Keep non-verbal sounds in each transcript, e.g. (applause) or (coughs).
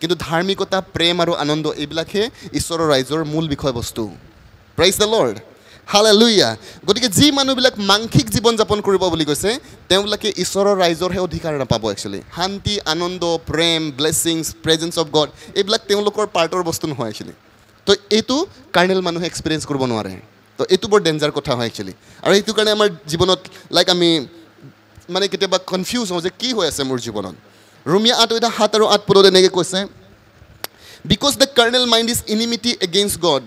কিন্তু ধাৰ্মিকতা প্ৰেম আৰু আনন্দ এইবিলাকহে ঈশ্বৰৰ ৰাইজৰ মূল বিষয়বস্তু। প্ৰাইজ দ্য লৰ্ড হালে লুইয়া গতিকে যি মানুহবিলাক মাংসিক জীৱন যাপন কৰিব বুলি কৈছে তেওঁবিলাকে ঈশ্বৰৰ ৰাইজৰহে অধিকাৰ নাপাব একচুৱেলি শান্তি আনন্দ প্ৰেম ব্লেছিংছ প্ৰেজেঞ্চ অফ গড এইবিলাক তেওঁলোকৰ পাৰ্টৰ বস্তু নহয় একচুৱেলি তো এইটো কাৰ্নেল মানুহে এক্সপিৰিয়েঞ্চ কৰিব নোৱাৰে। তো এইটো বৰ ডেঞ্জাৰ কথা হয় একচুৱেলি আৰু সেইটো কাৰণে আমাৰ জীৱনত লাইক আমি মানে কেতিয়াবা কনফিউজ হওঁ যে কি হৈ আছে মোৰ জীৱনত। ৰুমিয়া আঠ এটা সাত আৰু আঠ পদত এনেকৈ কৈছে because the carnal mind is enmity against God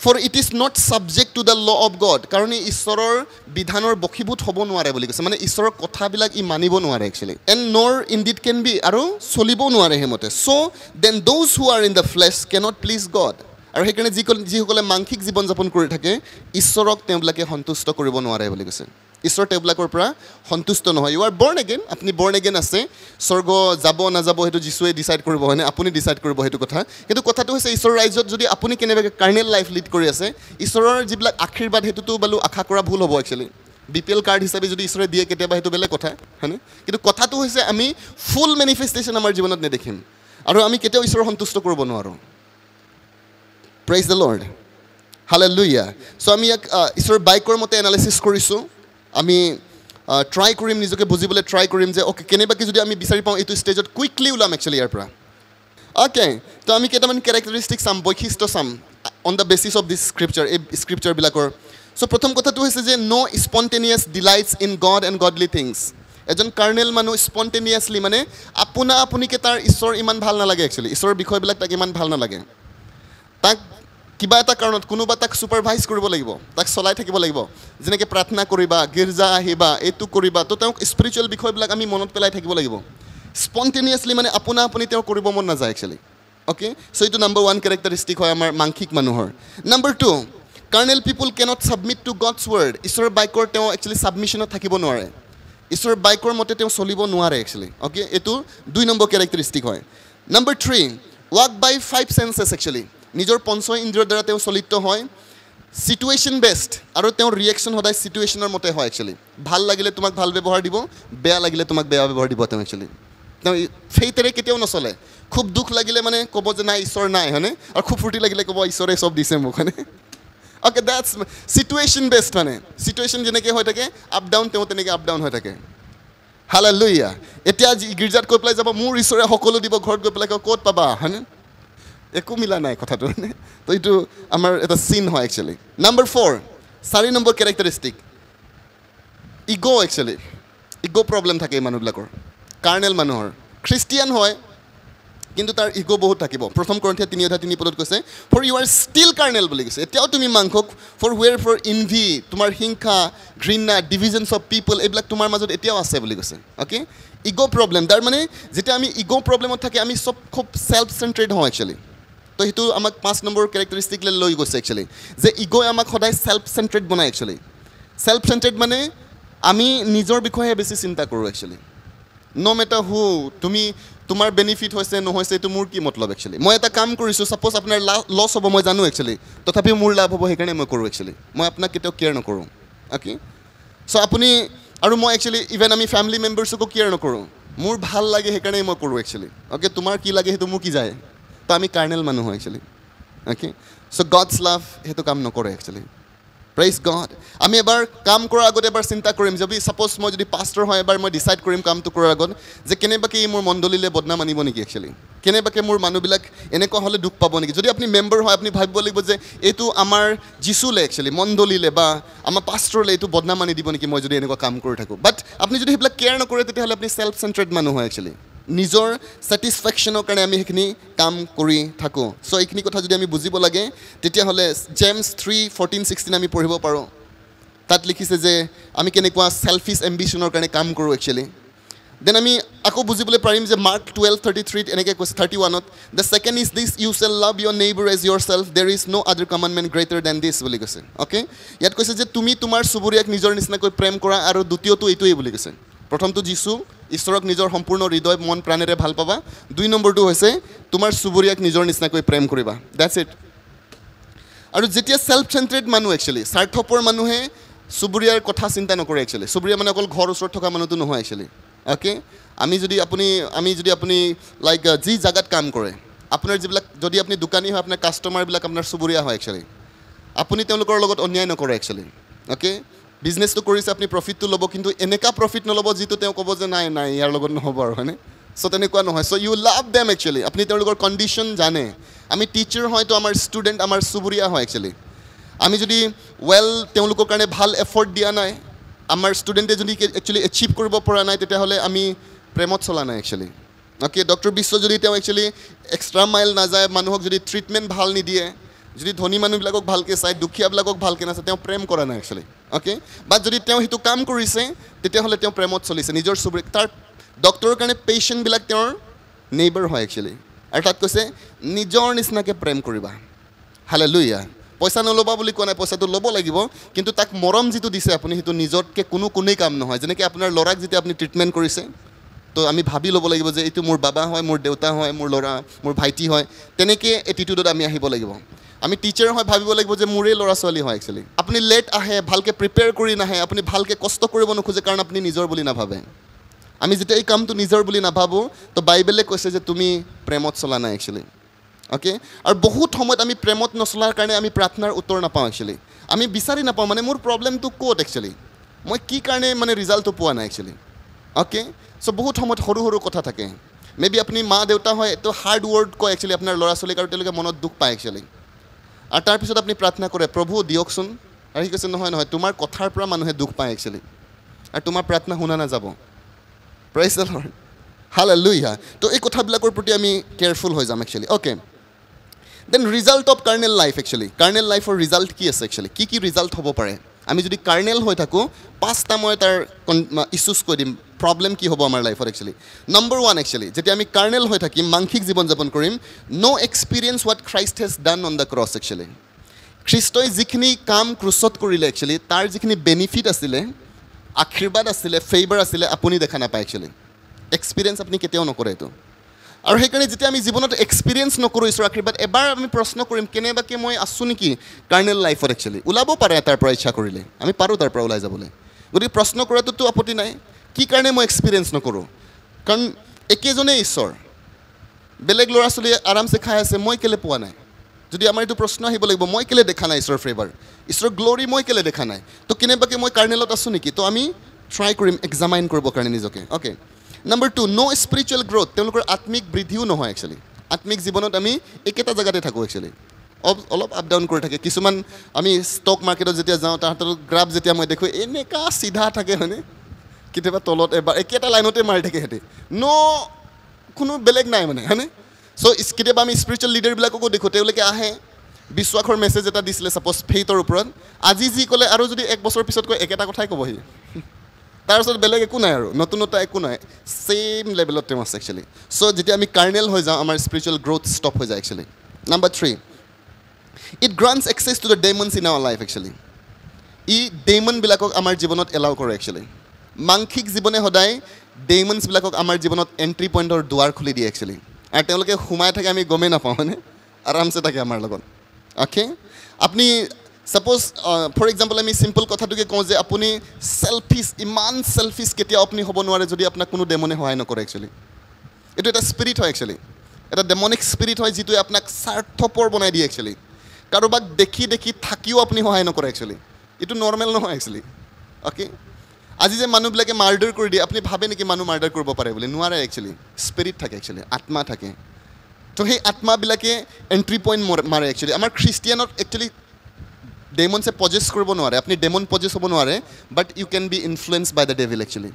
for it is not subject to the law of God কাৰণ ই ঈশ্বৰৰ বিধানৰ বশীভূত হ'ব নোৱাৰে বুলি কৈছে। মানে ঈশ্বৰৰ কথাবিলাক ই মানিব নোৱাৰে actually and nor indeed can be আৰু চলিবও নোৱাৰে সেইমতে। So' then those who are in the flesh cannot please God আৰু সেইকাৰণে যিসকল যিসকলে মাংসিক জীৱন যাপন কৰি থাকে ঈশ্বৰক তেওঁবিলাকে সন্তুষ্ট কৰিব নোৱাৰে বুলি কৈছে। ঈশ্বৰ তেওঁবিলাকৰ পৰা সন্তুষ্ট নহয়। ইউ আৰ বৰ্ণ এগেইন আপুনি বৰ্ণ এগেইন আছে। স্বৰ্গ যাব নাযাব সেইটো যীশুৱে ডিচাইড কৰিব হয়নে? আপুনি ডিচাইড কৰিব সেইটো কথা। কিন্তু কথাটো হৈছে ঈশ্বৰৰ ৰাজ্যত যদি আপুনি কেনেবাকৈ কাৰ্নেল লাইফ লিড কৰি আছে ঈশ্বৰৰ যিবিলাক আশীৰ্বাদ সেইটোতো বোলো আশা কৰা ভুল হ'ব actually B P L card হিচাপে যদি ঈশ্বৰে দিয়ে কেতিয়াবা সেইটো বেলেগ কথা হয়নে? কিন্তু কথাটো হৈছে আমি ফুল মেনিফেষ্টেশ্যন আমাৰ জীৱনত নেদেখিম। আৰু আমি কেতিয়াও ঈশ্বৰক সন্তুষ্ট কৰিব নোৱাৰোঁ। প্ৰাইজ দ্য লৰ্ড হালে লুইয়া চ' আমি ইয়াক ঈশ্বৰৰ বাইকৰ মতে এনালাইচিছ কৰিছোঁ আমি ট্ৰাই কৰিম নিজকে বুজিবলৈ ট্ৰাই কৰিম যে অ'কে কেনেবাকৈ যদি আমি বিচাৰি পাওঁ এইটো ষ্টেজত কুইকলি ওলাম একচুৱেলি ইয়াৰ পৰা অ'কে তো আমি কেইটামান কেৰেক্টাৰিষ্টিক চাম বৈশিষ্ট্য some on the basis of this scripture এই স্ক্ৰিপচাৰবিলাকৰ চ' প্ৰথম কথাটো হৈছে যে no' spontaneous delights in God and godly things এজন কাৰ্নেল মানুহ স্পণ্টেনিয়াছলি মানে আপোনা আপুনিকে তাৰ ঈশ্বৰ ইমান ভাল নালাগে একচুৱেলি ঈশ্বৰৰ বিষয়বিলাক তাক ইমান ভাল নালাগে তাক কিবা এটা কাৰণত কোনোবা তাক ছুপাৰভাইজ কৰিব লাগিব তাক চলাই থাকিব লাগিব। যেনেকৈ প্ৰাৰ্থনা কৰিবা গীৰ্জা আহিবা এইটো কৰিবা তো তেওঁক স্পিৰিচুৱেল বিষয়বিলাক আমি মনত পেলাই থাকিব লাগিব। স্পণ্টেনিয়াছলি মানে আপোনা আপুনি তেওঁ কৰিব মন নাযায় একচুৱেলি অ'কে চ' এইটো নাম্বাৰ ওৱান কেৰেক্টাৰিষ্টিক হয় আমাৰ মাংসিক মানুহৰ। Number two carnal people cannot submit to God's word ঈশ্বৰৰ বাইকৰ তেওঁ একচুৱেলি ছাবমিশ্যনত থাকিব নোৱাৰে। ঈশ্বৰৰ বাইকৰ মতে তেওঁ চলিব নোৱাৰে একচুৱেলি অ'কে এইটো দুই নম্বৰ কেৰেক্টাৰিষ্টিক হয়। Number three walk by five senses actually নিজৰ পঞ্চ ইন্দ্ৰিয়ৰ দ্বাৰা তেওঁ চলিত হয়। ছিটুৱেশ্যন বেষ্ট আৰু তেওঁৰ ৰিয়েকশ্যন সদায় ছিটুৱেশ্যনৰ মতে হয় একচুৱেলি ভাল লাগিলে তোমাক ভাল ব্যৱহাৰ দিব বেয়া লাগিলে তোমাক বেয়া ব্যৱহাৰ দিব তেওঁ একচুৱেলি তেওঁ ফেইটেৰে কেতিয়াও নচলে। খুব দুখ লাগিলে মানে ক'ব যে নাই ঈশ্বৰ নাই হয়নে? আৰু খুব ফূৰ্তি লাগিলে ক'ব ঈশ্বৰে চব দিছে মোক হয়নে? অ'কে দেটছ ছিটুৱেশ্যন বেষ্ট মানে ছিটুৱেশ্যন যেনেকৈ হৈ থাকে আপ ডাউন তেওঁ তেনেকৈ আপ ডাউন হৈ থাকে। হালে লুইয়া এতিয়া গীৰ্জাত গৈ পেলাই যাব মোৰ ঈশ্বৰে সকলো দিব ঘৰত গৈ পেলাই ক'ত পাবা হয়নে? একো মিলা নাই কথাটো। তো এইটো আমাৰ এটা চিন হয় একচুৱেলি নাম্বাৰ ফ'ৰ চাৰি number characteristic ego' actually ego' problem থাকে এই মানুহবিলাকৰ। কাৰ্নেল মানুহৰ। খ্ৰীষ্টিয়ান হয় কিন্তু তাৰ ইগ' বহুত থাকিব। প্ৰথম কৰণথীয়া তিনি অধা তিনি পদত কৈছে for you are still carnal বুলি কৈছে। এতিয়াও তুমি মাংসক ফৰ ৱেৰ ফৰ ইনভি তোমাৰ হিংসা ঘৃণা ডিভিজনছ অফ পিপল এইবিলাক তোমাৰ মাজত এতিয়াও আছে বুলি কৈছে। অ'কে ইগ' প্ৰব্লেম তাৰ মানে যেতিয়া আমি ইগ' প্ৰব্লেমত থাকে আমি চব খুব ছেল্ফ চেণ্ট্ৰেড হওঁ একচুৱেলি তো সেইটো আমাক পাঁচ নম্বৰ কেৰেক্টাৰিষ্টিকলৈ লৈ গৈছে একচুৱেলি যে ইগ'ই আমাক সদায় ছেল্ফ চেণ্ট্ৰেড বনায় একচুৱেলি ছেল্ফ চেণ্ট্ৰেড মানে আমি নিজৰ বিষয়ে বেছি চিন্তা কৰোঁ একচুৱেলি ন' মেটাৰ হু তুমি তোমাৰ বেনিফিট হৈছে নহৈছে এইটো মোৰ কি মতলব একচুৱেলি মই এটা কাম কৰিছোঁ ছাপ'জ আপোনাৰ লা লছ হ'ব মই জানো একচুৱেলি তথাপিও মোৰ লাভ হ'ব সেইকাৰণে মই কৰোঁ একচুৱেলি মই আপোনাক কেতিয়াও কেয়াৰ নকৰোঁ অ'কে চ' আপুনি আৰু মই একচুৱেলি ইভেন আমি ফেমিলি মেম্বাৰ্ছকো কেয়াৰ নকৰোঁ। মোৰ ভাল লাগে সেইকাৰণেই মই কৰোঁ একচুৱেলি অ'কে তোমাৰ কি লাগে সেইটো মোৰ কি যায়? তো আমি কাৰ্নেল মানুহ হয় actually okay so' God's love সেইটো কাম নকৰে একচুৱেলি প্ৰাইজ গড আমি এবাৰ কাম কৰাৰ আগত এবাৰ চিন্তা কৰিম যদি ছাপ'জ মই যদি পাষ্টৰ হয় এবাৰ মই ডিচাইড কৰিম কামটো কৰাৰ আগত যে কেনেবাকৈ মোৰ মণ্ডলীলৈ বদনাম আনিব নেকি একচুৱেলি কেনেবাকৈ মোৰ মানুহবিলাক এনেকুৱা হ'লে দুখ পাব নেকি? যদি আপুনি মেম্বাৰ হয় আপুনি ভাবিব লাগিব যে এইটো আমাৰ যিচুলে একচুৱেলি মণ্ডলীলে বা আমাৰ পাষ্টৰলৈ এইটো বদনাম আনি দিব নেকি মই যদি এনেকুৱা কাম কৰি থাকোঁ। বাট আপুনি যদি সেইবিলাক কেয়াৰ নকৰে তেতিয়াহ'লে আপুনি ছেল্ফ চেণ্ট্ৰেড মানুহ হয় একচুৱেলি নিজৰ ছেটিছফেকশ্যনৰ কাৰণে আমি সেইখিনি কাম কৰি থাকোঁ। চ' এইখিনি কথা যদি আমি বুজিব লাগে তেতিয়াহ'লে জেমছ থ্ৰী ফৰ্টিন ছিক্সটিন আমি পঢ়িব পাৰোঁ। তাত লিখিছে যে আমি কেনেকুৱা ছেল্ফিছ এম্বিশ্যনৰ কাৰণে কাম কৰোঁ একচুৱেলি দেন আমি আকৌ বুজিবলৈ পাৰিম যে মাৰ্ক টুৱেল্ভ থাৰ্টি থ্ৰীত এনেকৈ কৈছে thirty ওৱানত the second is this you shall love your neighbour as yourself there is no' other commandment greater then দিছ বুলি কৈছে। অ'কে ইয়াত কৈছে যে তুমি তোমাৰ চুবুৰীয়াক নিজৰ নিচিনাকৈ প্ৰেম কৰা আৰু দ্বিতীয়টো এইটোৱেই বুলি কৈছে। প্ৰথমটো যিচু ঈশ্বৰক নিজৰ সম্পূৰ্ণ হৃদয় মন প্ৰাণেৰে ভাল পাবা। দুই নম্বৰটো হৈছে তোমাৰ চুবুৰীয়াক নিজৰ নিচিনাকৈ প্ৰেম কৰিবা। ডেটছ ইট আৰু যেতিয়া ছেল্ফ চেণ্ট্ৰেড মানুহ একচুৱেলি স্বাৰ্থপৰ মানুহে চুবুৰীয়াৰ কথা চিন্তা নকৰে একচুৱেলি চুবুৰীয়া মানে অকল ঘৰ ওচৰত থকা মানুহটো নহয় একচুৱেলি অ'কে আমি যদি আপুনি আমি যদি আপুনি লাইক যি জেগাত কাম কৰে আপোনাৰ যিবিলাক যদি আপুনি দোকানী হয় আপোনাৰ কাষ্টমাৰবিলাক আপোনাৰ চুবুৰীয়া হয় একচুৱেলি আপুনি তেওঁলোকৰ লগত অন্যায় নকৰে একচুৱেলি অ'কে বিজনেছটো কৰিছে আপুনি প্ৰফিটটো ল'ব কিন্তু এনেকুৱা প্ৰফিট নল'ব যিটো তেওঁ ক'ব যে নাই নাই ইয়াৰ লগত নহ'ব আৰু হয়নে? চ' তেনেকুৱা নহয়। So' you love them actually আপুনি তেওঁলোকৰ কণ্ডিশ্যন জানে। আমি টিচাৰ হয়তো আমাৰ ষ্টুডেণ্ট আমাৰ চুবুৰীয়া হয় একচুৱেলি আমি যদি ৱেল তেওঁলোকৰ কাৰণে ভাল এফৰ্ট দিয়া নাই আমাৰ ষ্টুডেণ্টে যদি একচুৱেলি এচিভ কৰিব পৰা নাই তেতিয়াহ'লে আমি প্ৰেমত চলা নাই একচুৱেলি অ'কে ডক্টৰ বিশ্ব যদি তেওঁ একচুৱেলি এক্সট্ৰা মাইল নাযায় মানুহক যদি ট্ৰিটমেণ্ট ভাল নিদিয়ে যদি ধনী মানুহবিলাকক ভালকৈ চায় দুখীয়াবিলাকক ভালকৈ নাচায় তেওঁ প্ৰেম কৰা নাই একচুৱেলি অ'কে বাট যদি তেওঁ সেইটো কাম কৰিছে তেতিয়াহ'লে তেওঁ প্ৰেমত চলিছে নিজৰ চুবুৰী তাৰ ডক্টৰৰ কাৰণে পেচেণ্টবিলাক তেওঁৰ নেইবাৰ হয় একচুৱেলি আৰু তাত কৈছে নিজৰ নিচিনাকৈ প্ৰেম কৰিবা। হালে লুইয়া পইচা নল'বা বুলি কোৱা নাই পইচাটো ল'ব লাগিব কিন্তু তাক মৰম যিটো দিছে আপুনি সেইটো নিজতকৈ কোনো কোনেই কাম নহয়। যেনেকৈ আপোনাৰ ল'ৰাক যেতিয়া আপুনি ট্ৰিটমেণ্ট কৰিছে তো আমি ভাবি ল'ব লাগিব যে এইটো মোৰ বাবা হয় মোৰ দেউতা হয় মোৰ ল'ৰা মোৰ ভাইটি হয় তেনেকৈ এটিটিউডত আমি আহিব লাগিব। আমি টিচাৰ হয় ভাবিব লাগিব যে মোৰেই ল'ৰা ছোৱালী হয় একচুৱেলি আপুনি লেট আহে ভালকৈ প্ৰিপেয়াৰ কৰি নাহে আপুনি ভালকৈ কষ্ট কৰিব নোখোজে কাৰণ আপুনি নিজৰ বুলি নাভাবে। আমি যেতিয়া এই কামটো নিজৰ বুলি নাভাবোঁ তো বাইবেলে কৈছে যে তুমি প্ৰেমত চলা নাই একচুৱেলি অ'কে আৰু বহুত সময়ত আমি প্ৰেমত নচলাৰ কাৰণে আমি প্ৰাৰ্থনাৰ উত্তৰ নাপাওঁ একচুৱেলি আমি বিচাৰি নাপাওঁ মানে মোৰ প্ৰব্লেমটো ক'ত একচুৱেলি মই কি কাৰণে মানে ৰিজাল্টটো পোৱা নাই একচুৱেলি অ'কে চ' বহুত সময়ত সৰু সৰু কথা থাকে। মে বি আপুনি মা দেউতা হয় এইটো হাৰ্ড ৱৰ্ড কয় একচুৱেলি আপোনাৰ ল'ৰা ছোৱালীক আৰু তেওঁলোকে মনত দুখ পায় একচুৱেলি আৰু তাৰপিছত আপুনি প্ৰাৰ্থনা কৰে প্ৰভু দিয়কচোন। আৰু সি কৈছে নহয় নহয় তোমাৰ কথাৰ পৰা মানুহে দুখ পায় একচুৱেলি আৰু তোমাৰ প্ৰাৰ্থনা শুনা নাযাব। লৰ্ড হাল লুইহা তো এই কথাবিলাকৰ প্ৰতি আমি কেয়াৰফুল হৈ যাম actually okay then result of carnal life actually carnal লাইফৰ ৰিজাল্ট কি আছে একচুৱেলি কি কি ৰিজাল্ট হ'ব পাৰে? আমি যদি কাৰ্নেল হৈ থাকোঁ পাঁচটা মই তাৰ ইছ্যুজ কৈ দিম। প্ৰব্লেম কি হ'ব আমাৰ লাইফত একচুৱেলি নম্বৰ ওৱান একচুৱেলি যেতিয়া আমি কাৰ্নেল হৈ থাকিম মাংসিক জীৱন যাপন কৰিম no' experience what Christ has done on the cross actually খ্ৰীষ্টই যিখিনি কাম ক্ৰুচত কৰিলে একচুৱেলি তাৰ যিখিনি বেনিফিট আছিলে আশীৰ্বাদ আছিলে ফেইভাৰ আছিলে আপুনি দেখা নাপায় একচুৱেলি এক্সপিৰিয়েঞ্চ আপুনি কেতিয়াও নকৰে এইটো। আৰু সেইকাৰণে যেতিয়া আমি জীৱনত এক্সপিৰিয়েঞ্চ নকৰোঁ ঈশ্বৰৰ আশীৰ্বাদ এবাৰ আমি প্ৰশ্ন কৰিম কেনেবাকৈ মই আছোঁ নেকি কাৰ্নেল লাইফত একচুৱেলি ওলাব পাৰে তাৰ পৰা ইচ্ছা কৰিলে। আমি পাৰোঁ তাৰ পৰা ওলাই যাবলৈ। গতিকে প্ৰশ্ন কৰাটোতো আপত্তি নাই। কি কাৰণে মই এক্সপিৰিয়েঞ্চ নকৰোঁ? কাৰণ একেজনেই ঈশ্বৰ। বেলেগ ল'ৰা ছোৱালীয়ে আৰামছে খাই আছে মই কেলৈ পোৱা নাই? যদি আমাৰ এইটো প্ৰশ্ন আহিব লাগিব মই কেলৈ দেখা নাই ঈশ্বৰৰ ফ্লেভাৰ ঈশ্বৰৰ গ্ল'ৰী মই কেলৈ দেখা নাই? তো কেনেবাকৈ মই কাৰ্নেলত আছোঁ নেকি? তো আমি ট্ৰাই কৰিম এক্সামাইন কৰিবৰ কাৰণে নিজকে। Okay number two no' spiritual growth তেওঁলোকৰ আত্মিক বৃদ্ধিও নহয় একচুৱেলি আত্মিক জীৱনত আমি একেটা জেগাতে থাকোঁ একচুৱেলি অলপ অলপ আপ ডাউন কৰি থাকে। কিছুমান আমি ষ্টক মাৰ্কেটত যেতিয়া যাওঁ তাহাঁতৰ গ্ৰাফ যেতিয়া মই দেখোঁ এনেকুৱা চিধা থাকে হয়নে? কেতিয়াবা তলত এবাৰ একেটা লাইনতে মাৰি থাকে সিহঁতে। ন কোনো বেলেগ নাই মানে হয়নে? চ' কেতিয়াবা আমি স্পিৰিচুৱেল লিডাৰবিলাককো দেখোঁ তেওঁলোকে আহে বিশ্বাসৰ মেছেজ এটা দিছিলে ছাপ'জ ফেইটৰ ওপৰত। আজি যি ক'লে আৰু যদি এক বছৰ পিছত কয় একেটা কথাই ক'বহি। (laughs) তাৰপিছত বেলেগ একো নাই আৰু নতুনতা একো নাই। ছেইম লেভেলত তেওঁ আছে একচুৱেলি চ' যেতিয়া আমি কাৰ্নেল হৈ যাওঁ আমাৰ স্পিৰিচুৱেল গ্ৰ'থ ষ্টপ হৈ যায় actually number three it grants access to the demons in our life actually ই ডেমনবিলাকক আমাৰ জীৱনত এলাউ কৰে একচুৱেলি মাংসিক জীৱনে সদায় ডেমনছবিলাকক আমাৰ জীৱনত এণ্ট্ৰি পইণ্টৰ দুৱাৰ খুলি দিয়ে একচুৱেলি আৰু তেওঁলোকে সোমাই থাকে আমি গমেই নাপাওঁ হয়নে? আৰামছে থাকে আমাৰ লগত। অ'কে আপুনি ছাপ'জ ফৰ এক্সাম্পল আমি চিম্পল কথাটোকে কওঁ যে আপুনি চেল্ফিছ ইমান চেল্ফিছ কেতিয়াও আপুনি হ'ব নোৱাৰে যদি আপোনাক কোনো ডেমনে সহায় নকৰে একচুৱেলি এইটো এটা স্পিৰিট হয় একচুৱেলি এটা ডেমনিক স্পিৰিট হয় যিটোৱে আপোনাক স্বাৰ্থপৰ বনাই দিয়ে একচুৱেলি কাৰোবাক দেখি দেখি থাকিও আপুনি সহায় নকৰে একচুৱেলি এইটো নৰ্মেল নহয় একচুৱেলি অ'কে আজি যে মানুহবিলাকে মাৰ্ডাৰ কৰি দিয়ে আপুনি ভাবে নেকি মানুহ মাৰ্ডাৰ কৰিব পাৰে বুলি? নোৱাৰে একচুৱেলি স্পিৰিট থাকে একচুৱেলি আত্মা থাকে। তো সেই আত্মাবিলাকে এণ্ট্ৰি পইণ্ট মাৰে একচুৱেলি আমাৰ খ্ৰীষ্টিয়ানত একচুৱেলি ডেমনছে পজেছ কৰিব নোৱাৰে। আপুনি ডেমন পজেছ হ'ব নোৱাৰে but you can be influence by the devil actually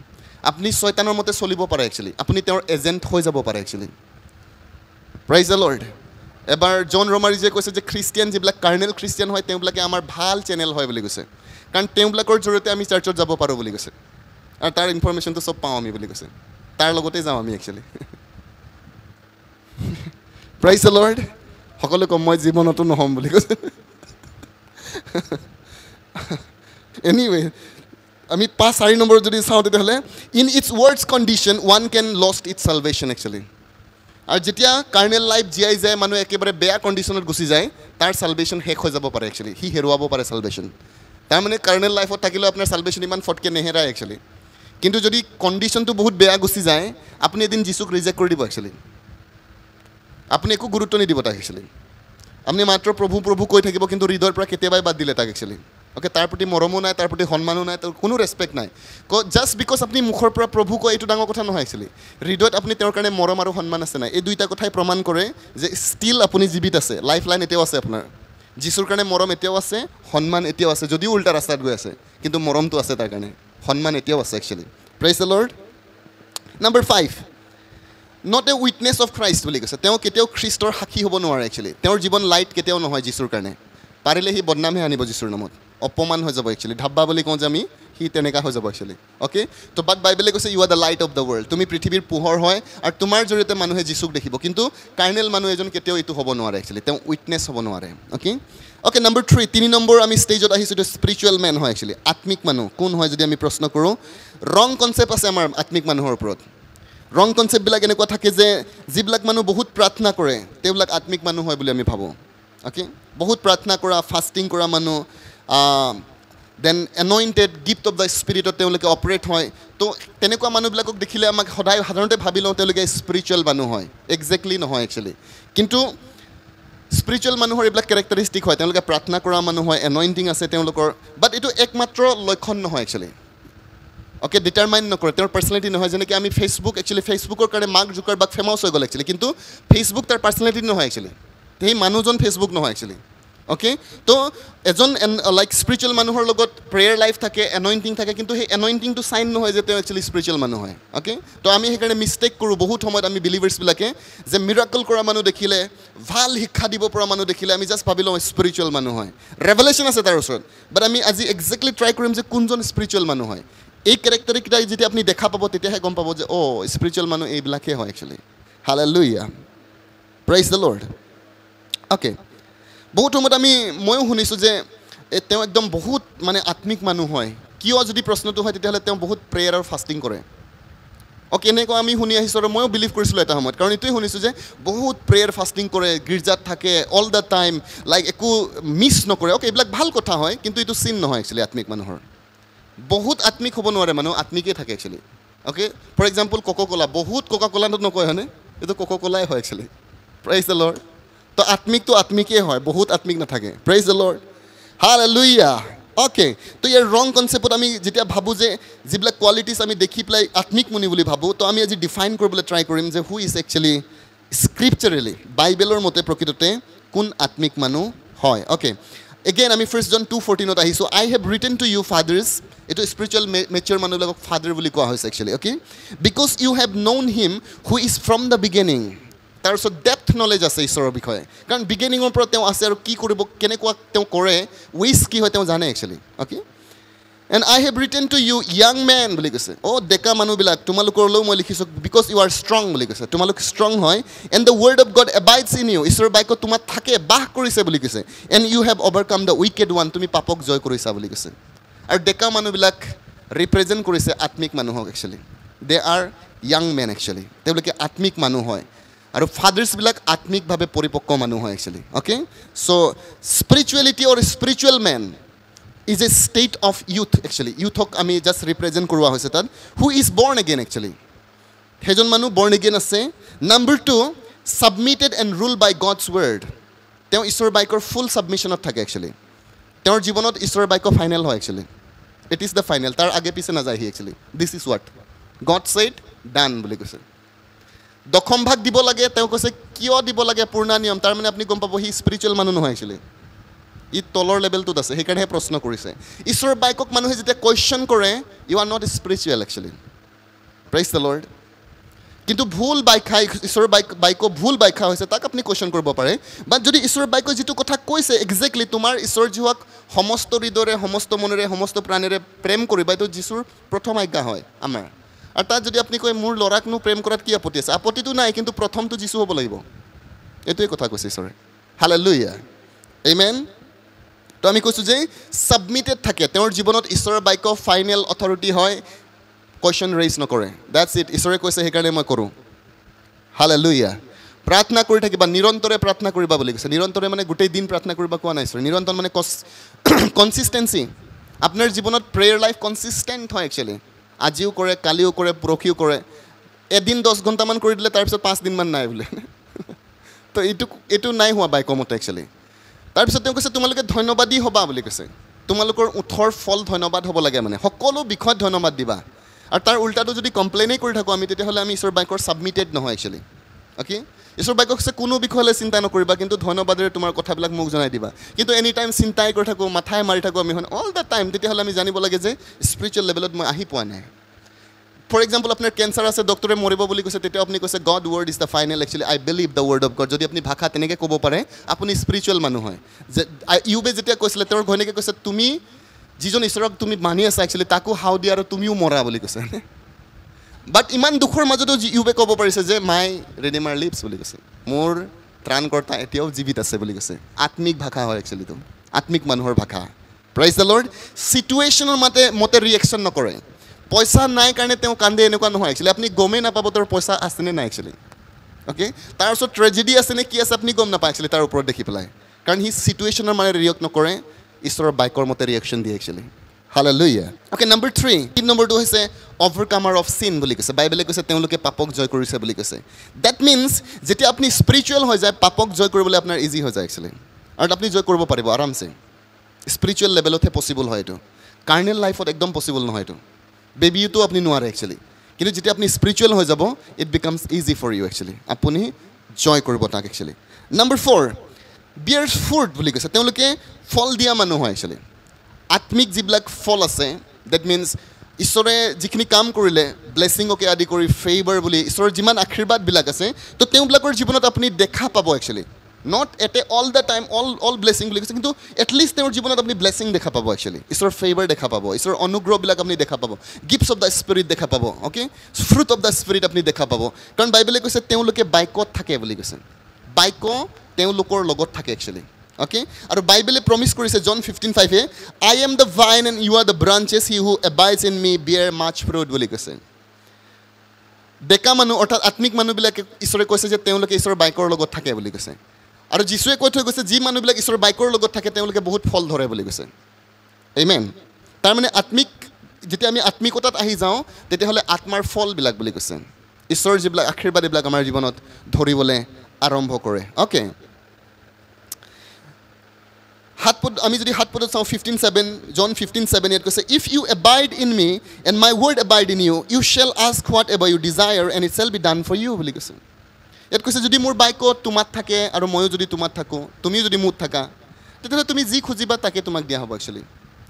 আপুনি ছয়তানৰ মতে চলিব পাৰে একচুৱেলি আপুনি তেওঁৰ এজেণ্ট হৈ যাব পাৰে একচুৱেলি প্ৰাইজ দ্য লৰ্ড এবাৰ জন ৰমাৰিজে কৈছে যে খ্ৰীষ্টিয়ান যিবিলাক কাৰ্নেল খ্ৰীষ্টিয়ান হয় তেওঁবিলাকে আমাৰ ভাল চেনেল হয় বুলি কৈছে। কাৰণ তেওঁবিলাকৰ জৰিয়তে আমি চাৰ্চত যাব পাৰোঁ বুলি কৈছে। আৰু তাৰ ইনফৰ্মেশ্যনটো চব পাওঁ আমি বুলি কৈছে। তাৰ লগতে যাওঁ আমি একচুৱেলি প্ৰাইজ লৰ্ড সকলোৱে কম মই জীৱনতো নহ'ম বুলি কৈছে। (laughs) এনিৱে আমি পাঁচ চাৰি নম্বৰত যদি চাওঁ তেতিয়াহ'লে in its words condition one can lost its salvation actually আৰু যেতিয়া কাৰ্নেল লাইফ জীয়াই যায় মানুহ একেবাৰে বেয়া কণ্ডিশ্যনত গুচি যায় তাৰ চালভেশ্যন শেষ হৈ যাব পাৰে একচুৱেলি সি হেৰুৱাব পাৰে চালভেশ্যন তাৰমানে কাৰ্নেল লাইফত থাকিলেও আপোনাৰ চালভেশ্যন ইমান ফটকৈ নেহেৰায় একচুৱেলি কিন্তু যদি কণ্ডিশ্যনটো বহুত বেয়া গুচি যায় আপুনি এদিন যিচুক ৰিজেক্ট কৰি দিব একচুৱেলি আপুনি একো গুৰুত্ব নিদিব তাক একচুৱেলি আপুনি মাত্ৰ প্ৰভু প্ৰভু কৈ থাকিব কিন্তু হৃদয়ৰ পৰা কেতিয়াবাই বাদ দিলে তাক একচুৱেলি অ'কে তাৰ প্ৰতি মৰমো নাই তাৰ প্ৰতি সন্মানো নাই তাৰ কোনো ৰেচপেক্ট নাই। ক জাষ্ট বিকজ আপুনি মুখৰ পৰা প্ৰভু কয় এইটো ডাঙৰ কথা নহয় একচুৱেলি হৃদয়ত আপুনি তেওঁৰ কাৰণে মৰম আৰু সন্মান আছে নাই? এই দুইটা কথাই প্ৰমাণ কৰে যে ষ্টিল আপুনি জীৱিত আছে লাইফ লাইন এতিয়াও আছে আপোনাৰ। যিচুৰ কাৰণে মৰম এতিয়াও আছে সন্মান এতিয়াও আছে যদিও উল্টা ৰাস্তাত গৈ আছে কিন্তু মৰমটো আছে তাৰ কাৰণে। সন্মান এতিয়াও আছে actually praise the Lord number five not a witness of Christ বুলি কৈছে। তেওঁ কেতিয়াও খ্ৰীষ্টৰ সাক্ষী হ'ব নোৱাৰে একচুৱেলি তেওঁৰ জীৱন লাইট কেতিয়াও নহয় যীশুৰ কাৰণে। পাৰিলে সি বদনামহে আনিব যীশুৰ নামত। অপমান হৈ যাব একচুৱেলি ধাব্বা বুলি কওঁ যে আমি সি তেনেকুৱা হৈ যাব একচুৱেলি অ'কে তো বাট বাইবেলে কৈছে you are the light of the world তুমি পৃথিৱীৰ পোহৰ হয় আৰু তোমাৰ জৰিয়তে মানুহে যীশুক দেখিব। কিন্তু কাৰ্নেল মানুহ এজন কেতিয়াও এইটো হ'ব নোৱাৰে একচুৱেলি তেওঁ উইটনেছ হ'ব নোৱাৰে অ'কে অ'কে নম্বৰ থ্ৰী তিনি নম্বৰ আমি ষ্টেজত আহিছোঁ এইটো স্পিৰিচুৱেল মেন হয় একচুৱেলি আত্মিক মানুহ। কোন হয় যদি আমি প্ৰশ্ন কৰোঁ? ৰং কনচেপ্ট আছে আমাৰ আত্মিক মানুহৰ ওপৰত। ৰং কনচেপ্টবিলাক এনেকুৱা থাকে যে যিবিলাক মানুহ বহুত প্ৰাৰ্থনা কৰে তেওঁবিলাক আত্মিক মানুহ হয় বুলি আমি ভাবোঁ অ'কে বহুত প্ৰাৰ্থনা কৰা ফাষ্টিং কৰা মানুহ then anointed gift of the স্পিৰিটত তেওঁলোকে অপাৰেট হয়। তো তেনেকুৱা মানুহবিলাকক দেখিলে আমাক সদায় সাধাৰণতে ভাবি লওঁ তেওঁলোকে স্পিৰিচুৱেল মানুহ হয়। একজেক্টলি নহয় একচুৱেলি কিন্তু স্পিৰিচুৱেল মানুহৰ এইবিলাক কেৰেক্টাৰিষ্টিক হয়। তেওঁলোকে প্ৰাৰ্থনা কৰা মানুহ হয় এনইণ্টিং আছে তেওঁলোকৰ। বাট এইটো একমাত্ৰ লক্ষণ নহয় একচুৱেলি অ'কে ডিটাৰমাইন নকৰে। তেওঁৰ পাৰ্চনেলিটি নহয়। যেনেকৈ আমি ফেচবুক একচুৱেলি ফেচবুকৰ কাৰণে মাক জোকাৰ বাক ফেমাছ হৈ গ'ল একচুৱেলি কিন্তু ফেচবুক তাৰ পাৰ্চনেলিটি নহয় একচুৱেলি সেই মানুহজন ফেচবুক নহয় একচুৱেলি অ'কে তো এজন লাইক স্পিৰিচুৱেল মানুহৰ লগত প্ৰেয়াৰ লাইফ থাকে এনইণ্টিং থাকে কিন্তু সেই এনইণ্টিংটো চাইন নহয় যে তেওঁ একচুৱেলি স্পিৰিচুৱেল মানুহ হয়। অ'কে তো আমি সেইকাৰণে মিষ্টেক কৰোঁ বহুত সময়ত আমি বিলিভাৰ্ছবিলাকে যে মিৰাকল কৰা মানুহ দেখিলে ভাল শিক্ষা দিব পৰা মানুহ দেখিলে আমি জাষ্ট ভাবি লওঁ স্পিৰিচুৱেল মানুহ হয়। ৰেভেলেশ্যন আছে তাৰ ওচৰত বাট আমি আজি একজেক্টলি ট্ৰাই কৰিম যে কোনজন স্পিৰিচুৱেল মানুহ হয়। এই কেৰেক্টাৰকেইটা যেতিয়া আপুনি দেখা পাব তেতিয়াহে গম পাব যে অ' স্পিৰিচুৱেল মানুহ এইবিলাকেই হয় actually hallelujah praise the Lord okay বহুত সময়ত আমি ময়ো শুনিছোঁ যে তেওঁ একদম বহুত মানে আত্মিক মানুহ হয়। কিয় যদি প্ৰশ্নটো হয় তেতিয়াহ'লে তেওঁ বহুত প্ৰেয়াৰ আৰু ফাষ্টিং কৰে। অ'কে এনেকুৱা আমি শুনি আহিছোঁ আৰু ময়ো বিলিভ কৰিছিলোঁ এটা সময়ত। কাৰণ এইটোৱে শুনিছোঁ যে বহুত প্ৰেয়াৰ ফাষ্টিং কৰে গীৰ্জাত থাকে অল দ্য টাইম লাইক একো মিছ নকৰে। অ'কে এইবিলাক ভাল কথা হয় কিন্তু এইটো চিন নহয় একচুৱেলি আত্মিক মানুহৰ। বহুত আত্মিক হ'ব নোৱাৰে মানুহ আত্মিকেই থাকে actually okay for example Coca' Cola বহুত কক' ক'লাটো নকয় হয়নে? এইটো কক' ক'লাই হয় একচুৱেলি প্ৰাইজ দ্য লৰ্ড তো আত্মিকটো আত্মিকেই হয় বহুত আত্মিক নাথাকে। প্ৰাইজ দ্য লৰ্ড হাল লুইয়া অ'কে তো ইয়াৰ ৰং কনচেপ্টত আমি যেতিয়া ভাবোঁ যে যিবিলাক কোৱালিটিছ আমি দেখি পেলাই আত্মিক মুনি বুলি ভাবোঁ তো আমি আজি ডিফাইন কৰিবলৈ ট্ৰাই কৰিম যে হু ইজ একচুৱেলি স্ক্ৰিপচাৰেলি বাইবেলৰ মতে প্ৰকৃততে কোন আত্মিক মানুহ হয়। অ'কে এগেইন আমি ফাৰ্ষ্ট জন টু ফৰ্টিনত আহিছোঁ। I have written to you fathers এইটো স্পিৰিচুৱেল মেচিয়ৰ মানুহবিলাকক ফাদাৰ বুলি কোৱা হৈছে actually okay because you have known him who is from the beginning তাৰপিছত ডেপথ নলেজ আছে ঈশ্বৰৰ বিষয়ে। কাৰণ বিগিনিঙৰ পৰা তেওঁ আছে আৰু কি কৰিব কেনেকুৱা তেওঁ কৰে উইচ কি হয় তেওঁ জানে actually okay and I have written to you young men বুলি কৈছে। অ' ডেকা মানুহবিলাক তোমালোকৰলৈও মই লিখিছোঁ বিকজ ইউ আৰ ষ্ট্ৰং বুলি কৈছে। তোমালোক ষ্ট্ৰং হয় and the word of God abides in you ঈশ্বৰৰ বাক্যত তোমাক থাকে বাস কৰিছে বুলি কৈছে। And you have overcome the wicked one তুমি পাপক জয় কৰিছা বুলি কৈছে। আৰু ডেকা মানুহবিলাক ৰিপ্ৰেজেণ্ট কৰিছে আত্মিক মানুহক actually they are young men actually তেওঁলোকে আত্মিক মানুহ হয়। আৰু ফাদাৰ্ছবিলাক আত্মিকভাৱে পৰিপক্ক মানুহ হয় actually okay so' spirituality or spiritual men is a state of youth actually ইউথক আমি জাষ্ট ৰিপ্ৰেজেণ্ট কৰোৱা হৈছে তাত। Who is born again actually সেইজন মানুহ বৰ্ণ এগেইন আছে। Number two submitted and rule by God's word তেওঁ ঈশ্বৰৰ বাইকৰ ফুল ছাবমিশ্যনত থাকে একচুৱেলি তেওঁৰ জীৱনত ঈশ্বৰৰ বাইক ফাইনেল হয় actually it is the final তাৰ আগে পিছে নাযায় সি actually this is what God said done বুলি কৈছে। দশম ভাগ দিব লাগে তেওঁ কৈছে কিয় দিব লাগে পূৰ্ণা নিয়ম? তাৰমানে আপুনি গম পাব সি স্পিৰিচুৱেল মানুহ নহয় একচুৱেলি ই তলৰ লেভেলটোত আছে সেইকাৰণেহে প্ৰশ্ন কৰিছে। ঈশ্বৰৰ বাইকক মানুহে যেতিয়া কুৱেশ্যন কৰে you are not spiritual actually praise the Lord কিন্তু ভুল ব্যাখ্যা ঈশ্বৰৰ বাইক বাইক ভুল ব্যাখ্যা হৈছে তাক আপুনি কুৱেশ্যন কৰিব পাৰে। বাট যদি ঈশ্বৰৰ বাইকে যিটো কথা কৈছে একজেক্টলি তোমাৰ ঈশ্বৰ জীৱাক সমস্ত হৃদয়ৰে সমস্ত মনেৰে সমস্ত প্ৰাণেৰে প্ৰেম কৰিবা এইটো যীশুৰ প্ৰথম আজ্ঞা হয় আমাৰ। আৰু তাত যদি আপুনি কয় মোৰ ল'ৰাকনো প্ৰেম কৰাত কি আপত্তি আছে? আপত্তিটো নাই কিন্তু প্ৰথমটো যীশু হ'ব লাগিব। এইটোৱে কথা কৈছে ঈশ্বৰে। হালে লুইয়া মেন তো আমি কৈছোঁ যে ছাবমিটেড থাকে। তেওঁৰ জীৱনত ঈশ্বৰৰ বাক্য ফাইনেল অথৰিটি হয় কুৱেশ্যন ৰেইজ নকৰে। ডেটছ ইট ঈশ্বৰে কৈছে সেইকাৰণে মই কৰোঁ। হালে লুইয়া প্ৰাৰ্থনা কৰি থাকিবা নিৰন্তৰে প্ৰাৰ্থনা কৰিবা বুলি কৈছে। নিৰন্তৰে মানে গোটেই দিন প্ৰাৰ্থনা কৰিবা কোৱা নাই ঈশ্বৰে। নিৰন্তৰ মানে কনচিষ্টেঞ্চি (coughs) আপোনাৰ জীৱনত প্ৰেয়াৰ লাইফ কনচিষ্টেণ্ট হয় একচুৱেলি আজিও কৰে কালিও কৰে পৰহিও কৰে। এদিন দহ ঘণ্টামান কৰি দিলে তাৰপিছত পাঁচদিনমান নাই বোলে। (laughs) তো এইটো এইটো নাই হোৱা বাইকৰ মতে একচুৱেলি তাৰপিছত তেওঁ কৈছে তোমালোকে ধন্যবাদী হ'বা বুলি কৈছে। তোমালোকৰ ওঠৰ ফল ধন্যবাদ হ'ব লাগে মানে। সকলো বিষয়ত ধন্যবাদ দিবা। আৰু তাৰ উল্টাটো যদি কমপ্লেইনেই কৰি থাকোঁ আমি তেতিয়াহ'লে আমি ঈশ্বৰ বাইকৰ ছাবমিটেড নহয় একচুৱেলি অ'কে ঈশ্বৰ বাইকক কৈছে কোনো বিষয়লৈ চিন্তা নকৰিবা কিন্তু ধন্যবাদেৰে তোমাৰ কথাবিলাক মোক জনাই দিবা। কিন্তু এনি টাইম চিন্তাই কৰি থাকোঁ মাথাই মাৰি থাকোঁ আমি অল দ্য টাইম তেতিয়াহ'লে আমি জানিব লাগে যে স্পিৰিচুৱেল লেভেলত মই আহি পোৱা নাই। ফৰ এক্সাম্পল আপোনাৰ কেঞ্চাৰ আছে ডক্টৰে মৰিব বুলি কৈছে তেতিয়া আপুনি কৈছে God word is the final actually I believe the word of God যদি আপুনি ভাষা তেনেকৈ ক'ব পাৰে আপুনি স্পিৰিচুৱেল মানুহ হয়। যে ইউবে যেতিয়া কৈছিলে তেওঁৰ ঘৈণীয়েকে কৈছে তুমি যিজন ঈশ্বৰক তুমি মানি আছা একচুৱেলি তাকো হাও দিয়া আৰু তুমিও মৰা বুলি কৈছে। বাট ইমান দুখৰ মাজতো ইউবে ক'ব পাৰিছে যে মাই ৰেডিমাৰ লিপছ বুলি কৈছে। মোৰ ত্ৰাণকৰ্তা এতিয়াও জীৱিত আছে বুলি কৈছে। আত্মিক ভাষা হয় একচুৱেলিটো আত্মিক মানুহৰ ভাষা। প্ৰাইজ দ্য লৰ্ড চিটুৱেশ্যনৰ মতে মতে ৰিয়েকশ্যন নকৰে। পইচা নাই কাৰণে তেওঁ কান্দে এনেকুৱা নহয় একচুৱেলি আপুনি গমেই নাপাব তেওঁৰ পইচা আছেনে নাই একচুৱেলি অ'কে তাৰ ওচৰত ট্ৰেজেডি আছেনে কি আছে আপুনি গম নাপায় একচুৱেলি তাৰ ওপৰত দেখি পেলাই। কাৰণ সি চিটুৱেশ্যনৰ মানে ৰিয়েক্ট নকৰে। ঈশ্বৰৰ বাইকৰ মতে ৰিয়েকশ্যন দিয়ে একচুৱেলি হালে লুইয়া অ'কে নম্বৰ থ্ৰী তিন নম্বৰটো হৈছে অভাৰকামাৰ অফ চিন বুলি কৈছে। বাইবেলে কৈছে তেওঁলোকে পাপক জয় কৰিছে বুলি কৈছে। ডেট মিনছ যেতিয়া আপুনি স্পিৰিচুৱেল হৈ যায় পাপক জয় কৰিবলৈ আপোনাৰ ইজি হৈ যায় একচুৱেলি আৰু আপুনি জয় কৰিব পাৰিব আৰামছে। স্পিৰিচুৱেল লেভেলতহে পচিবল হয় এইটো। কাৰ্নেল লাইফত একদম পচিবল নহয় এইটো। বেবীটো আপুনি নোৱাৰে একচুৱেলি কিন্তু যেতিয়া আপুনি স্পিৰিচুৱেল হৈ যাব it becomes easy for you actually আপুনি জয় কৰিব তাক actually number four bear food বুলি কৈছে। তেওঁলোকে ফল দিয়া মানুহ হয় একচুৱেলি আত্মিক যিবিলাক ফল আছে ডেট মিনছ ঈশ্বৰে যিখিনি কাম কৰিলে ব্লেছিঙকে আদি কৰি ফেইবাৰ বুলি ঈশ্বৰৰ যিমান আশীৰ্বাদবিলাক আছে তো তেওঁবিলাকৰ জীৱনত আপুনি দেখা পাব actually not at a all the time all all blessing বুলি কৈছে কিন্তু এটলিষ্ট তেওঁৰ জীৱনত আপুনি ব্লেছিং দেখা পাব একচুৱেলি ঈশ্বৰৰ ফেইবাৰ দেখা পাব ঈশ্বৰৰ অনুগ্ৰহবিলাক আপুনি দেখা পাব গিফ্টছ অফ দ্য স্পিৰিট দেখা পাব okay fruit of the spirit আপুনি দেখা পাব। কাৰণ বাইবেলে কৈছে তেওঁলোকে বাইকত থাকে বুলি কৈছে। বাইক তেওঁলোকৰ লগত থাকে একচুৱেলি অ'কে আৰু বাইবেলে প্ৰমিছ কৰিছে জন ফিফটিন ফাইভে I am the vine and you are the branches he who abides in me bear much fruit বুলি কৈছে। ডেকা মানুহ অৰ্থাৎ আত্মিক মানুহবিলাকে ঈশ্বৰে কৈছে যে তেওঁলোকে ঈশ্বৰৰ বাইকৰ লগত থাকে বুলি কৈছে। আৰু যীশুৱে কৈ থৈ গৈছে যি মানুহবিলাক ঈশ্বৰৰ বাইকৰ লগত থাকে তেওঁলোকে বহুত ফল ধৰে বুলি কৈছে। এইমেন তাৰমানে আত্মিক যেতিয়া আমি আত্মিকতাত আহি যাওঁ তেতিয়াহ'লে আত্মাৰ ফলবিলাক বুলি কৈছে। ঈশ্বৰৰ যিবিলাক আশীৰ্বাদ এইবিলাক আমাৰ জীৱনত ধৰিবলৈ আৰম্ভ কৰে। অ'কে সাত পদ আমি যদি সাত পদত চাওঁ fifteen seven John fifteen seven ইয়াত কৈছে if you abide in me and my word abide in you you shall ask whatever you desire and it shall be done for you বুলি কৈছে। ইয়াত কৈছে যদি মোৰ বাইকত তোমাত থাকে আৰু ময়ো যদি তোমাত থাকোঁ তুমিও যদি মোত থাকা তেতিয়াহ'লে তুমি যি খুজিবা তাকে তোমাক দিয়া হ'ব একচুৱেলি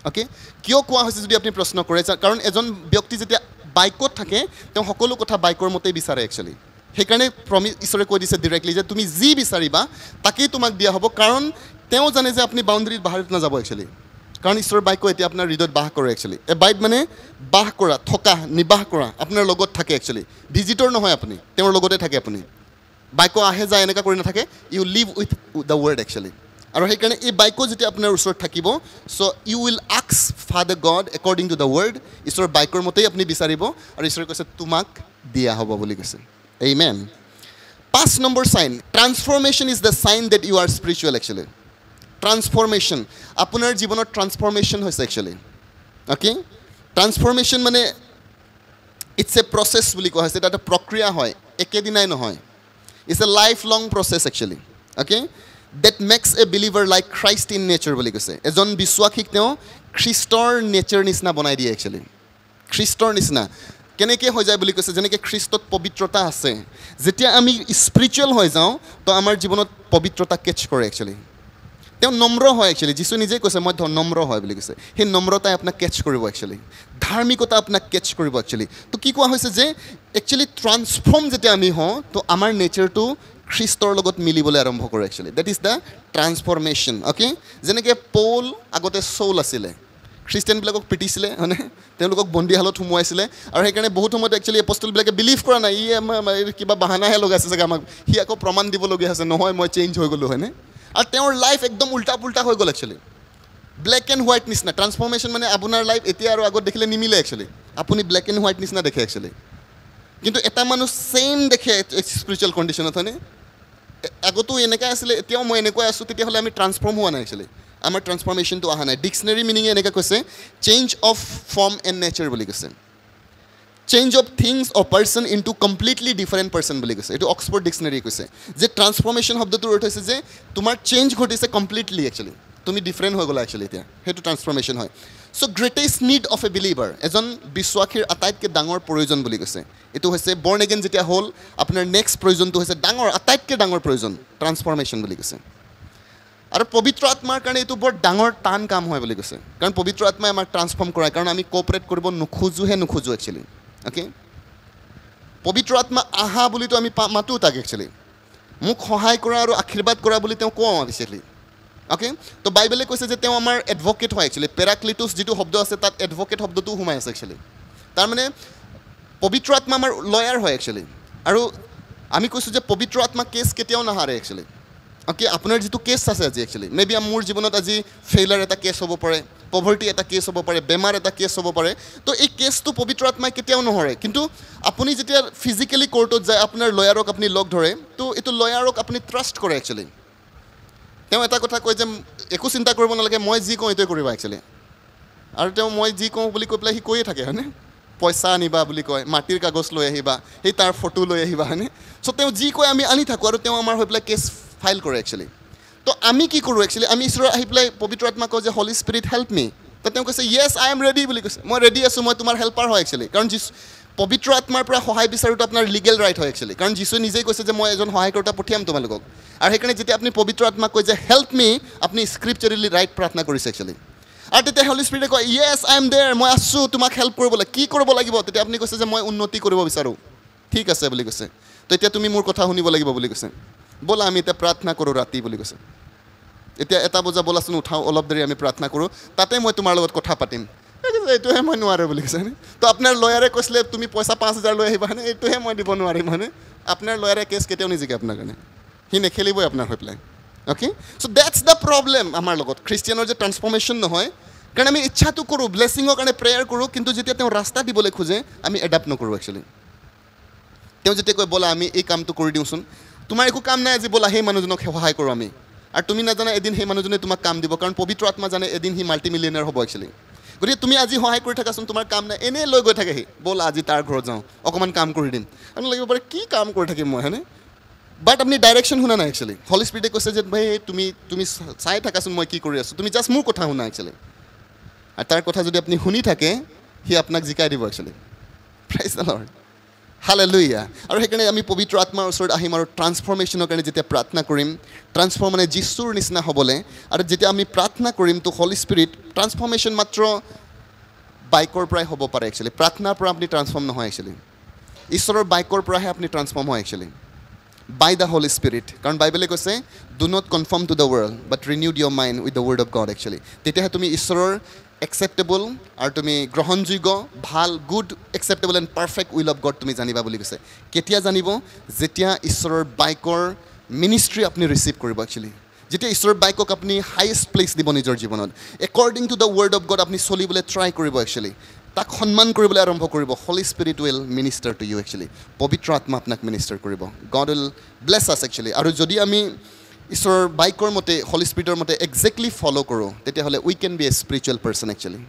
অ'কে কিয় কোৱা হৈছে যদি আপুনি প্ৰশ্ন কৰে? কাৰণ এজন ব্যক্তি যেতিয়া বাইকত থাকে তেওঁ সকলো কথা বাইকৰ মতেই বিচাৰে একচুৱেলি সেইকাৰণে প্ৰমি ঈশ্বৰে কৈ দিছে ডিৰেক্টলি যে তুমি যি বিচাৰিবা তাকেই তোমাক দিয়া হ'ব। কাৰণ তেওঁ জানে যে আপুনি বাউণ্ডেৰীত বাহিৰত নাযাব একচুৱেলি কাৰণ ঈশ্বৰৰ বাইকো এতিয়া আপোনাৰ হৃদয়ত বাস কৰে একচুৱেলি এ বাইক মানে বাস কৰা থকা নিবাস কৰা আপোনাৰ লগত থাকে একচুৱেলি ভিজিটৰ নহয় আপুনি তেওঁৰ লগতে থাকে আপুনি। বাইকো আহে যায় এনেকুৱা কৰি নাথাকে। You live with the word actually আৰু সেইকাৰণে এই বাইকো যেতিয়া আপোনাৰ ওচৰত থাকিব so you will আক্স father God according to the word ঈশ্বৰৰ বাইকৰ মতেই আপুনি বিচাৰিব আৰু ঈশ্বৰে কৈছে তোমাক দিয়া হ'ব বুলি কৈছে। এই মেন পাঁচ number sign transformation is the sign that you are spiritual actually transformation আপোনাৰ জীৱনত ট্ৰান্সফৰ্মেশ্যন হৈছে একচুৱেলি অ'কে ট্ৰান্সফৰ্মেশ্যন মানে ইটছ এ প্ৰচেছ বুলি কোৱা হৈছে এটা প্ৰক্ৰিয়া হয় একেদিনাই নহয়। It's a life long process actually okay that makes a believer like Christ in nature বুলি কৈছে। এজন বিশ্বাসীক তেওঁ খ্ৰীষ্টৰ নেচাৰ নিচিনা বনাই দিয়ে একচুৱেলি খ্ৰীষ্টৰ নিচিনা। কেনেকৈ হৈ যায় বুলি কৈছে যেনেকৈ খ্ৰীষ্টত পবিত্ৰতা আছে। যেতিয়া আমি স্পিৰিচুৱেল হৈ যাওঁ তো আমাৰ জীৱনত পবিত্ৰতা কেচ কৰে একচুৱেলি তেওঁ নম্ৰ হয় একচুৱেলি যিচু নিজেই কৈছে মই নম্ৰ হয় বুলি কৈছে। সেই নম্ৰতাই আপোনাক কেচ কৰিব একচুৱেলি ধাৰ্মিকতা আপোনাক কেচ কৰিব একচুৱেলি তো কি কোৱা হৈছে যে একচুৱেলি ট্ৰান্সফৰ্ম যেতিয়া আমি হওঁ তো আমাৰ নেচাৰটো খ্ৰীষ্টৰ লগত মিলিবলৈ আৰম্ভ কৰে actually that is the transformation okay যেনেকৈ পৌল আগতে চৌল আছিলে। খ্ৰীষ্টিয়ানবিলাকক পিটিছিলে হয়নে? তেওঁলোকক বন্দীশালত সোমোৱাইছিলে। আৰু সেইকাৰণে বহুত সময়ত একচুৱেলি এপষ্টলবিলাকে বিলিভ কৰা নাই ই আমাৰ কিবা বাহানাহে লগাইছে চাগে আমাক। সি আকৌ প্ৰমাণ দিবলগীয়া আছে নহয় মই চেঞ্জ হৈ গ'লোঁ হয়নে? আৰু তেওঁৰ লাইফ একদম উল্টা পুল্টা হৈ গ'ল একচুৱেলি ব্লেক এণ্ড হোৱাইট নিচিনা। ট্ৰান্সফৰ্মেশ্যন মানে আপোনাৰ লাইফ এতিয়া আৰু আগত দেখিলে নিমিলে একচুৱেলি আপুনি ব্লেক এণ্ড হোৱাইট নিচিনা দেখে একচুৱেলি কিন্তু এটা মানুহ ছেইম দেখে স্পিৰিচুৱেল কণ্ডিশ্যনত হয়নে? আগতো এনেকৈ আছিলে এতিয়াও মই এনেকুৱাই আছোঁ তেতিয়াহ'লে আমি ট্ৰান্সফৰ্ম হোৱা নাই একচুৱেলি আমাৰ ট্ৰান্সফৰ্মেশ্যনটো অহা নাই। ডিক্সনেৰী মিনিঙে এনেকৈ কৈছে change of form and nature বুলি কৈছে। Change of things of person into completely different person বুলি কৈছে। এইটো অক্সফৰ্ড ডিক্সনেৰী কৈছে। যে ট্ৰান্সফৰ্মেশ্যন শব্দটোৰ অৰ্থ হৈছে যে তোমাৰ চেঞ্জ ঘটিছে কমপ্লিটলি একচুৱেলি তুমি ডিফাৰেণ্ট হৈ গ'লা একচুৱেলি এতিয়া। সেইটো ট্ৰান্সফৰ্মেশ্যন হয়। So' greatest need of a believer এজন বিশ্বাসীৰ আটাইতকৈ ডাঙৰ প্ৰয়োজন বুলি কৈছে। এইটো হৈছে বৰ্ণ এগেইন যেতিয়া হ'ল আপোনাৰ নেক্সট প্ৰয়োজনটো হৈছে ডাঙৰ আটাইতকৈ ডাঙৰ প্ৰয়োজন ট্ৰান্সফৰ্মেশ্যন বুলি কৈছে। আৰু পবিত্ৰ আত্মাৰ কাৰণে এইটো বৰ ডাঙৰ টান কাম হয় বুলি কৈছে। কাৰণ পবিত্ৰ আত্মাই আমাক ট্ৰান্সফৰ্ম কৰায়। কাৰণ আমি কপাৰেট কৰিব নোখোজোহে নোখোজো একচুৱেলি অ'কে পবিত্ৰ আত্মা আহা বুলিতো আমি পা মাতোঁ তাক একচুৱেলি মোক সহায় কৰা আৰু আশীৰ্বাদ কৰা বুলি তেওঁ কওঁ একচুৱেলি অ'কে তো বাইবেলে কৈছে যে তেওঁ আমাৰ এডভকেট হয় একচুৱেলি পেৰাক্লিটুছ যিটো শব্দ আছে তাত এডভকেট শব্দটোও সোমাই আছে একচুৱেলি তাৰমানে পবিত্ৰ আত্মা আমাৰ লয়াৰ হয় একচুৱেলি আৰু আমি কৈছোঁ যে পবিত্ৰ আত্মা কেছ কেতিয়াও নাহাৰে একচুৱেলি অ'কে আপোনাৰ যিটো কেছ আছে আজি একচুৱেলি মে বি মোৰ জীৱনত আজি ফেইলাৰ এটা কেছ হ'ব পাৰে। পভাৰ্টি এটা কেছ হ'ব পাৰে বেমাৰ এটা কেছ হ'ব পাৰে তো এই কেছটো পবিত্ৰ আত্মাই কেতিয়াও নহৰে। কিন্তু আপুনি যেতিয়া ফিজিকেলি কোৰ্টত যায় আপোনাৰ লয়াৰক আপুনি লগ ধৰে তো এইটো লয়াৰক আপুনি ট্ৰাষ্ট কৰে একচুৱেলি তেওঁ এটা কথা কয় যে একো চিন্তা কৰিব নালাগে মই যি কওঁ এইটোৱে কৰিবা একচুৱেলি আৰু তেওঁ মই যি কওঁ বুলি কৈ পেলাই সি কৈয়ে থাকে হয়নে? পইচা আনিবা বুলি কয় মাটিৰ কাগজ লৈ আহিবা সেই তাৰ ফটো লৈ আহিবা হয়নে? চ' তেওঁ যি কয় আমি আনি থাকোঁ আৰু তেওঁ আমাৰ হৈ পেলাই কেছ ফাইল কৰে একচুৱেলি তো আমি কি কৰোঁ একচুৱেলি আমি ঈশ্বৰৰ আহি পেলাই পবিত্ৰ আত্মা কওঁ যে হলি স্পিৰিট হেল্প মি তো তেওঁ কৈছে য়েছ আই এম ৰেডি বুলি কৈছে। মই ৰেডি আছোঁ মই তোমাৰ হেল্পাৰ হয় একচুৱেলি কাৰণ যিচ পবিত্ৰ আত্মাৰ পৰা সহায় বিচাৰোঁতো আপোনাৰ লিগেল ৰাইট হয় একচুৱেলি কাৰণ যীশুৱে নিজেই কৈছে যে মই এজন সহায়কৰ্তা পঠিয়াম তোমালোকক। আৰু সেইকাৰণে যেতিয়া আপুনি পবিত্ৰ আত্মাক কয় যে হেল্প মি আপুনি স্ক্ৰিপ্টাৰেলি ৰাইট প্ৰাৰ্থনা কৰিছে একচুৱেলি আৰু তেতিয়া হলি স্পিৰিটে কয় য়েছ আই এম দেৰ মই আছোঁ তোমাক হেল্প কৰিবলৈ কি কৰিব লাগিব? তেতিয়া আপুনি কৈছে যে মই উন্নতি কৰিব বিচাৰোঁ। ঠিক আছে বুলি কৈছে। তো এতিয়া তুমি মোৰ কথা শুনিব লাগিব বুলি কৈছে। ব'লা আমি এতিয়া প্ৰাৰ্থনা কৰোঁ ৰাতি বুলি কৈছে এতিয়া এটা বজা ব'লাচোন উঠাওঁ অলপ দেৰি আমি প্ৰাৰ্থনা কৰোঁ তাতে মই তোমাৰ লগত কথা পাতিম এইটোহে মই নোৱাৰোঁ বুলি কৈছে তো আপোনাৰ লয়াৰে কৈছিলে তুমি পইচা পাঁচ হাজাৰ লৈ আহিবা হয়নে এইটোহে মই দিব নোৱাৰিম হয়নে আপোনাৰ লয়াৰে কেছ কেতিয়াও নিজিকে আপোনাৰ কাৰণে সি নেখেলিবই আপোনাৰ হৈ পেলাই okay so' that's the problem আমাৰ লগত খ্ৰীষ্টিয়ানৰ যে ট্ৰান্সফৰ্মেশ্যন নহয় কাৰণ আমি ইচ্ছাটো কৰোঁ ব্লেছিঙৰ কাৰণে প্ৰেয়াৰ কৰোঁ কিন্তু যেতিয়া তেওঁ ৰাস্তা দিবলৈ খোজে আমি এডাপ্ট নকৰোঁ একচুৱেলি তেওঁ যেতিয়া কয় ব'লা আমি এই কামটো কৰি দিওঁচোন তোমাৰ একো কাম নাই আজি ব'লা সেই মানুহজনক সহায় কৰোঁ আমি। আৰু তুমি নাজানা এদিন সেই মানুহজনে তোমাক কাম দিব কাৰণ পবিত্ৰ আত্মা জানে এদিন সি মাল্টি মিলিয়নাৰ হ'ব একচুৱেলি গতিকে তুমি আজি সহায় কৰি থাকাচোন তোমাৰ কাম নাই এনেই লৈ গৈ থাকে সি ব'লা আজি তাৰ ঘৰত যাওঁ অকণমান কাম কৰি দিম। আপুনি লাগিব পাৰে কি কাম কৰি থাকিম মই হয়নে? বাট আপুনি ডাইৰেকশ্যন শুনা নাই একচুৱেলি হলি স্পিৰিটে কৈছে যে ভাই তুমি তুমি চাই থাকাচোন মই কি কৰি আছোঁ। তুমি জাষ্ট মোৰ কথা শুনা একচুৱেলি আৰু তাৰ কথা যদি আপুনি শুনি থাকে সি আপোনাক জিকাই দিব একচুৱেলি প্ৰাইজ দ্য লৰ্ড হালে লুইয়া আৰু সেইকাৰণে আমি পবিত্ৰ আত্মাৰ ওচৰত আহিম আৰু ট্ৰান্সফৰ্মেশ্যনৰ কাৰণে যেতিয়া প্ৰাৰ্থনা কৰিম ট্ৰান্সফৰ্ম মানে যীশুৰ নিচিনা হ'বলৈ আৰু যেতিয়া আমি প্ৰাৰ্থনা কৰিম তো হলি স্পিৰিট ট্ৰান্সফৰ্মেশ্যন মাত্ৰ বাইকৰ পৰাই হ'ব পাৰে একচুৱেলি প্ৰাৰ্থনাৰ পৰা আপুনি ট্ৰান্সফৰ্ম নহয় একচুৱেলি ঈশ্বৰৰ বাইকৰ পৰাহে আপুনি ট্ৰান্সফৰ্ম হয় actually by the holy spirit কাৰণ বাইবেলে কৈছে do not conform to the world but renewed your mind with the word of God actually তেতিয়াহে তুমি ঈশ্বৰৰ একচেপ্টেবল আৰু তুমি গ্ৰহণযোগ্য ভাল good acceptable and perfect will of God তুমি জানিবা বুলি কৈছে। কেতিয়া জানিব? যেতিয়া ঈশ্বৰৰ বাইকৰ মিনিষ্ট্ৰি আপুনি ৰিচিভ কৰিব একচুৱেলি যেতিয়া ঈশ্বৰৰ বাইকক আপুনি হায়েষ্ট প্লেচ দিব নিজৰ জীৱনত। According to the word of God আপুনি চলিবলৈ ট্ৰাই কৰিব একচুৱেলি তাক সন্মান কৰিবলৈ আৰম্ভ কৰিব। Holy spirit will minister to you actually পবিত্ৰ আত্মা আপোনাক মিনিষ্টাৰ কৰিব। God will bless us actually আৰু যদি আমি ঈশ্বৰৰ বাইকৰ মতে হলি স্পিৰিটৰ মতে একজেক্টলি ফ'ল' কৰোঁ তেতিয়াহ'লে we can be a spiritual person actually